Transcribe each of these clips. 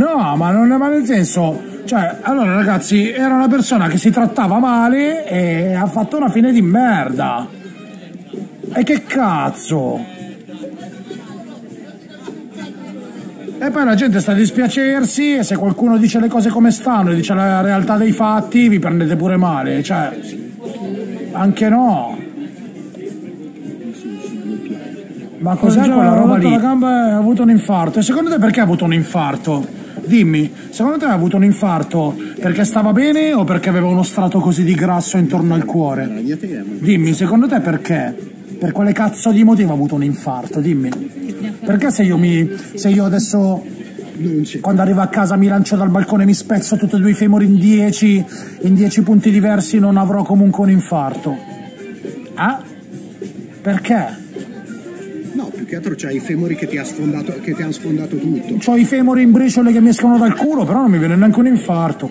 No, ma, non, ma nel senso, cioè, allora ragazzi, era una persona che si trattava male e ha fatto una fine di merda. E che cazzo? E poi la gente sta a dispiacersi e se qualcuno dice le cose come stanno e dice la realtà dei fatti, vi prendete pure male. Cioè, anche no. Ma cos'è quella roba lì? La gamba ha avuto un infarto. E secondo te perché ha avuto un infarto? Dimmi, secondo te ha avuto un infarto perché stava bene o perché aveva uno strato così di grasso intorno al cuore? Dimmi, secondo te perché? Per quale cazzo di motivo ha avuto un infarto? Dimmi. Perché se io, mi, se io adesso quando arrivo a casa mi lancio dal balcone e mi spezzo tutti e due i femori in 10 in 10 punti diversi non avrò comunque un infarto? Ah? Perché? Che altro c'hai i femori che ti, ha sfondato, che ti hanno sfondato tutto. Ho i femori in briciole che mi escono dal culo, però non mi viene neanche un infarto.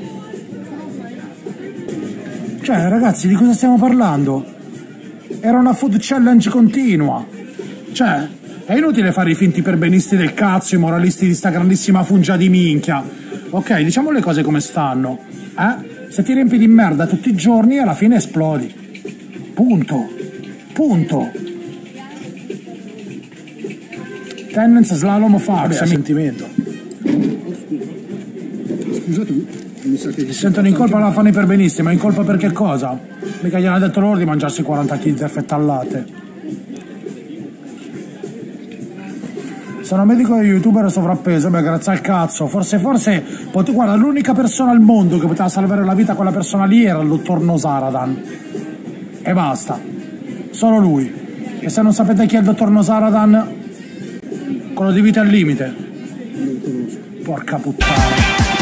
Cioè, ragazzi, di cosa stiamo parlando? Era una food challenge continua. Cioè, è inutile fare i finti perbenisti del cazzo, i moralisti di sta grandissima fungia di minchia. Ok, diciamo le cose come stanno. Eh? Se ti riempi di merda tutti i giorni, alla fine esplodi. Punto. Punto. Tendenza slalom Fabio, sentimento. Scusa tu, mi sa che... Si sentono in colpa la fanno per benissimo, ma in colpa per che cosa? Mica gliel'ha detto loro di mangiarsi 40 kg di effetto al latte. Sono medico e youtuber sovrappeso, beh grazie al cazzo. Forse, forse, guarda, l'unica persona al mondo che poteva salvare la vita a quella persona lì era il dottor Nosaradan. E basta. Solo lui. E se non sapete chi è il dottor Nosaradan, quello di vita al limite. Porca puttana.